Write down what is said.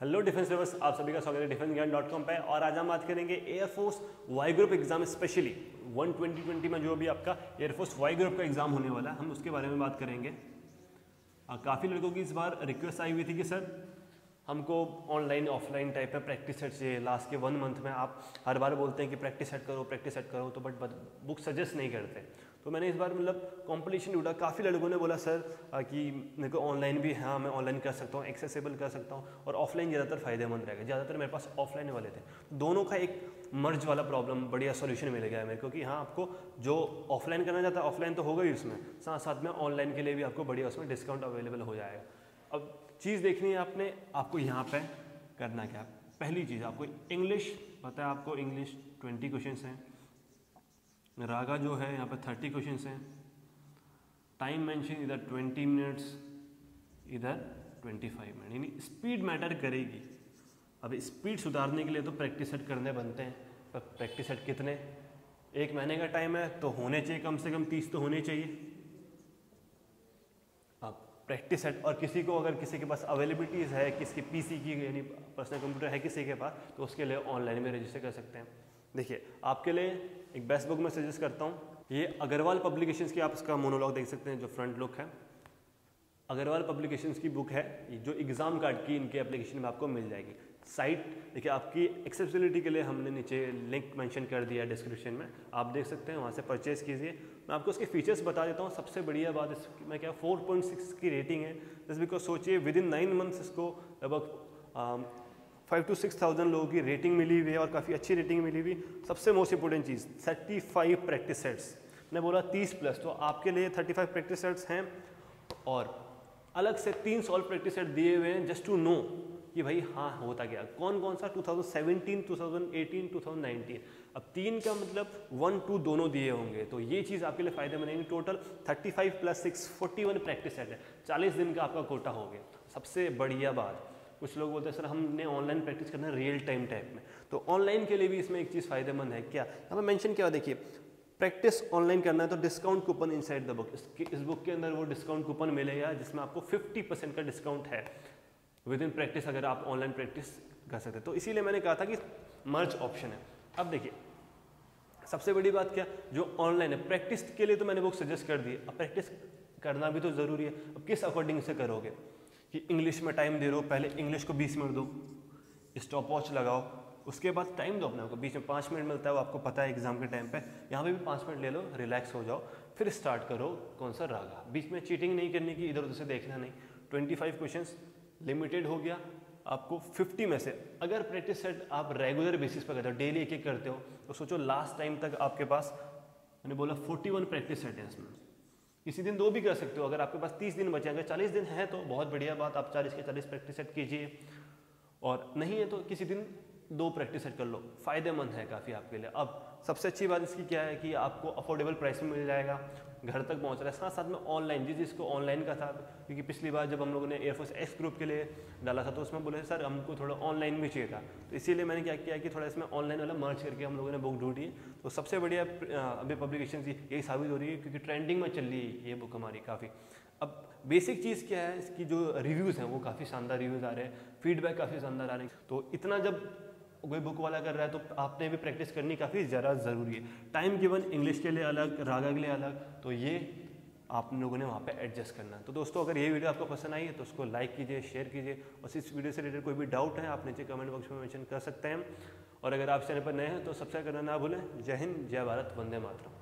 Hello defence lovers आप सभी का स्वागत है डिफेंस ज्ञान डॉट कॉम पर और आज हम बात करेंगे air force Y group exam specially one twenty twenty में जो भी आपका एयरफोर्स वाई ग्रुप का एग्ज़ाम होने वाला है, हम उसके बारे में बात करेंगे। काफ़ी लड़कों की इस बार रिक्वेस्ट आई हुई थी कि सर, हमको ऑनलाइन ऑफलाइन टाइप में प्रैक्टिस सेट चाहिए। लास्ट के वन मंथ में आप हर बार बोलते हैं कि प्रैक्टिस सेट करो प्रैक्टिस सेट करो तो बट बुक सजेस्ट नहीं करते। तो मैंने इस बार मतलब कॉम्पिटिशन ढूंढा। काफ़ी लड़कों ने बोला, सर कि मेरे को ऑनलाइन भी हाँ मैं ऑनलाइन कर सकता हूँ एक्सेसिबल कर सकता हूँ और ऑफलाइन ज़्यादातर फ़ायदेमंद रहेगा। ज़्यादातर मेरे पास ऑफलाइन वाले थे। दोनों का एक मर्ज वाला प्रॉब्लम बढ़िया सोल्यूशन मिल गया है मेरे को कि हाँ आपको जो ऑफलाइन करना चाहता है ऑफलाइन तो होगा ही उसमें। साथ साथ में ऑनलाइन के लिए भी आपको बढ़िया उसमें डिस्काउंट अवेलेबल हो जाएगा। अब चीज़ देखनी है आपने, आपको यहाँ पर करना क्या? पहली चीज़, आपको इंग्लिश पता है आपको इंग्लिश ट्वेंटी क्वेश्चन हैं। रागा जो है, यहाँ पे थर्टी क्वेश्चन हैं। टाइम मेंशन इधर ट्वेंटी मिनट्स इधर ट्वेंटी फाइव मिनट यानी स्पीड मैटर करेगी। अब स्पीड सुधारने के लिए तो प्रैक्टिस सेट करने बनते हैं। पर प्रैक्टिस सेट कितने? एक महीने का टाइम है तो होने चाहिए कम से कम तीस तो होने चाहिए। अब प्रैक्टिस सेट और किसी को अगर किसी के पास अवेलेबिलिटीज़ है किसकी पीसी की, यानी पर्सनल कंप्यूटर है किसी के पास तो उसके लिए ऑनलाइन में रजिस्टर कर सकते हैं। देखिए, आपके लिए एक बेस्ट बुक मैं सजेस्ट करता हूँ। ये अग्रवाल पब्लिकेशंस की आप इसका मोनोलॉग देख सकते हैं, जो फ्रंट लुक है। अग्रवाल पब्लिकेशंस की बुक है जो एग्ज़ाम कार्ड की इनके एप्लीकेशन में आपको मिल जाएगी। साइट देखिए, आपकी एक्सेसिबिलिटी के लिए हमने नीचे लिंक मेंशन कर दिया डिस्क्रिप्शन में। आप देख सकते हैं, वहाँ से परचेज़ कीजिए। मैं आपको उसके फीचर्स बता देता हूँ। सबसे बढ़िया बात इस, मैं क्या 4.6 की रेटिंग है। जस्ट बिकॉज़ सोचिए विद इन नाइन मंथ्स इसको लगभग फाइव टू सिक्स थाउज़ेंड लोगों की रेटिंग मिली हुई है और काफ़ी अच्छी रेटिंग मिली हुई। सबसे मोस्ट इंपॉर्टेंट चीज़ थर्टी फाइव प्रैक्टिस सेट्स मैंने बोला तीस प्लस तो आपके लिए थर्टी फाइव प्रैक्टिस सेट्स हैं। और अलग से तीन सॉल्व प्रैक्टिस सेट दिए हुए हैं जस्ट टू नो कि भाई हाँ होता क्या। कौन कौन सा 2017, 2018, 2019 अब तीन का मतलब वन टू दोनों दिए होंगे। तो ये चीज़ आपके लिए फ़ायदे बनेगी। Total 35 plus six forty practice set है। 40 दिन का आपका कोटा हो गया। सबसे बढ़िया बात कुछ लोग बोलते हैं, सर, हमने ऑनलाइन प्रैक्टिस करना है रियल टाइम टाइप में। तो ऑनलाइन के लिए भी इसमें एक चीज़ फ़ायदेमंद है क्या? यहाँ पर मैंशन क्या, देखिए प्रैक्टिस ऑनलाइन करना है तो discount coupon inside the book इस बुक के अंदर वो डिस्काउंट कूपन मिलेगा जिसमें आपको 50 परसेंट का डिस्काउंट है। विद इन प्रैक्टिस अगर आप ऑनलाइन प्रैक्टिस कर सकते तो इसीलिए मैंने कहा था कि मर्ज ऑप्शन है। अब देखिए, सबसे बड़ी बात क्या? जो ऑनलाइन है प्रैक्टिस के लिए तो मैंने बुक सजेस्ट कर दी अब प्रैक्टिस करना भी तो ज़रूरी है। अब किस अकॉर्डिंग से करोगे? कि इंग्लिश में टाइम दे रहे हो पहले इंग्लिश को 20 मिनट दो। स्टॉप वॉच लगाओ। उसके बाद टाइम दो अपने आपको बीच में पाँच मिनट मिलता है, वो आपको पता है एग्ज़ाम के टाइम पे। यहाँ पे भी पाँच मिनट ले लो रिलैक्स हो जाओ। फिर स्टार्ट करो कौन सा रागा। बीच में चीटिंग नहीं करने की इधर उधर से देखना नहीं। ट्वेंटी फाइव क्वेश्चन लिमिटेड हो गया। आपको 50 में से, अगर प्रैक्टिस सेट आप रेगुलर बेसिस पर करते हो डेली एक एक करते हो तो सोचो लास्ट टाइम तक आपके पास, मैंने बोला 41 प्रैक्टिस सेट है इसमें किसी दिन दो भी कर सकते हो। अगर आपके पास तीस दिन बचे, अगर चालीस दिन है तो बहुत बढ़िया बात। आप चालीस के चालीस प्रैक्टिस सेट कीजिए। और नहीं है तो किसी दिन दो प्रैक्टिस सेट कर लो। फ़ायदेमंद है काफ़ी आपके लिए। अब सबसे अच्छी बात इसकी क्या है कि आपको अफोर्डेबल प्राइस में मिल जाएगा। घर तक पहुँच रहा है। साथ साथ में ऑनलाइन जिस जिसको ऑनलाइन का था, क्योंकि पिछली बार जब हम लोगों ने एयरफोर्स एक्स ग्रुप के लिए डाला था तो उसमें बोले सर, हमको थोड़ा ऑनलाइन भी चाहिए था। तो इसीलिए मैंने क्या किया कि थोड़ा इसमें ऑनलाइन वाला मर्च करके हम लोगों ने बुक ढूंढी। तो सबसे बढ़िया अभी पब्लिकेशन यही साबित हो रही है, क्योंकि ट्रेंडिंग में चल रही है ये बुक हमारी काफ़ी। अब बेसिक चीज़ क्या है, इसकी जो रिव्यूज़ हैं, वो काफ़ी शानदार रिव्यूज़ आ रहे हैं। फीडबैक काफ़ी शानदार आ रहे हैं। तो इतना जब कोई बुक वाला कर रहा है तो आपने भी प्रैक्टिस करनी काफ़ी ज़्यादा ज़रूरी है। टाइम गिवन इंग्लिश के लिए अलग, रागा के लिए अलग तो ये आप लोगों ने वहाँ पे एडजस्ट करना। तो दोस्तों, अगर ये वीडियो आपको पसंद आई है तो उसको लाइक कीजिए शेयर कीजिए, और इस वीडियो से रिलेटेड कोई भी डाउट है, आप नीचे कमेंट बॉक्स में मैंशन कर सकते हैं। और अगर आप चैनल पर नए हैं तो सब्सक्राइब करना ना भूलें। जय हिंद, जय भारत, वंदे मातरम।